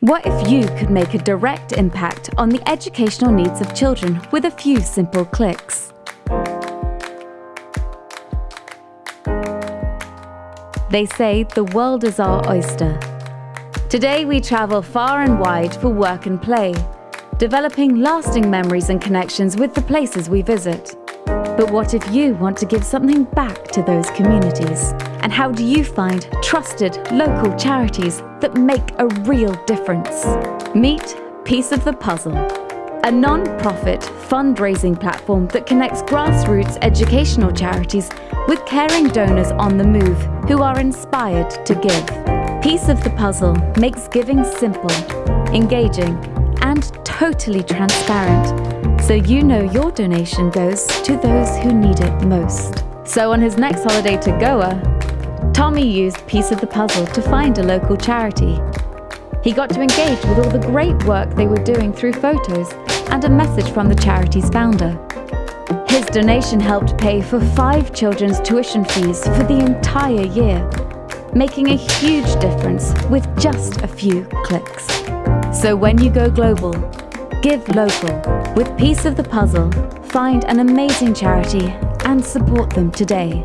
What if you could make a direct impact on the educational needs of children with a few simple clicks? They say the world is our oyster. Today we travel far and wide for work and play, developing lasting memories and connections with the places we visit. But what if you want to give something back to those communities? And how do you find trusted local charities that make a real difference? Meet Piece of the Puzzle, a non profit fundraising platform that connects grassroots educational charities with caring donors on the move who are inspired to give. Piece of the Puzzle makes giving simple, engaging, and totally transparent so you know your donation goes to those who need it most. So on his next holiday to Goa, Tommy used Piece of the Puzzle to find a local charity. He got to engage with all the great work they were doing through photos and a message from the charity's founder. His donation helped pay for five children's tuition fees for the entire year, making a huge difference with just a few clicks. So when you go global, give local with Piece of the Puzzle, find an amazing charity and support them today.